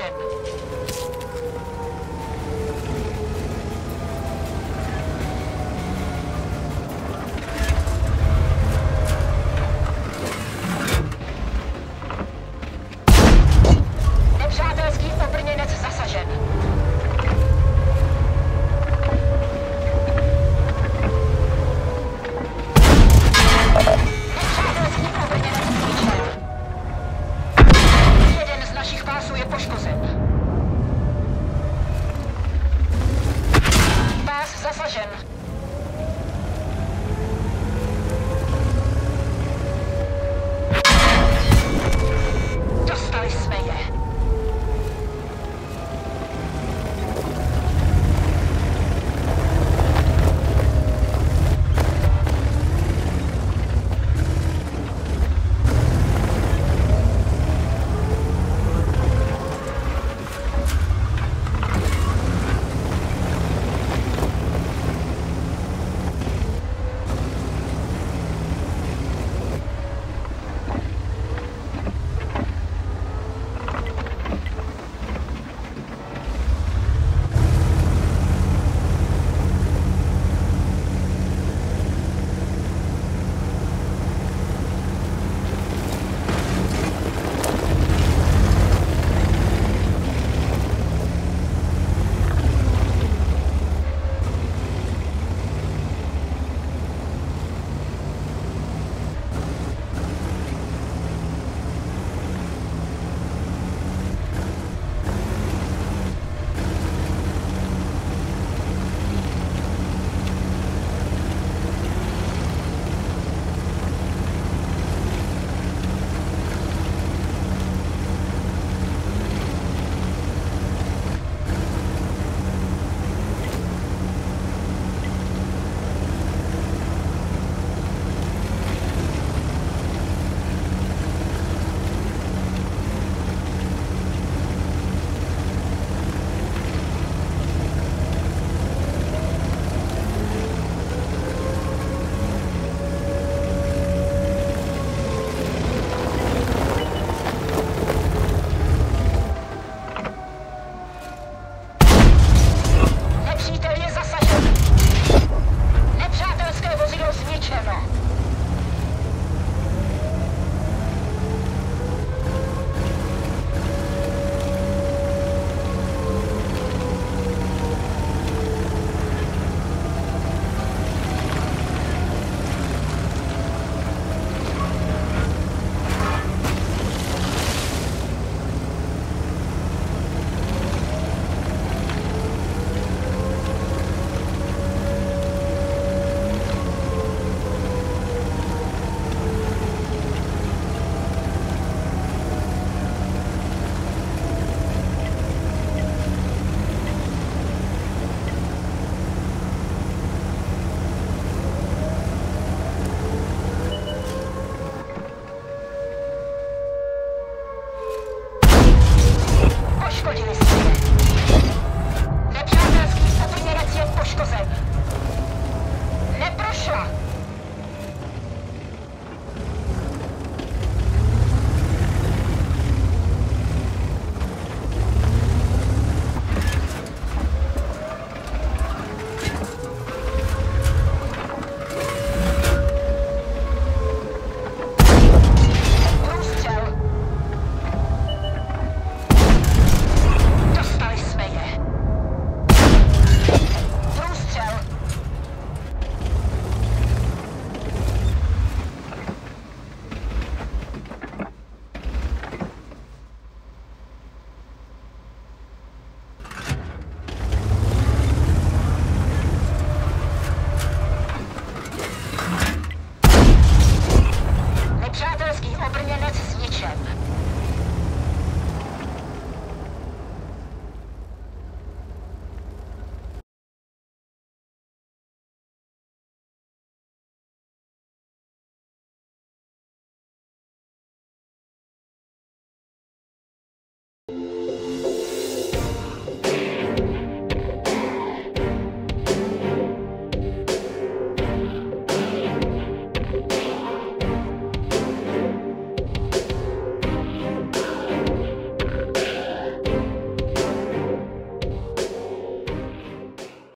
zasažen.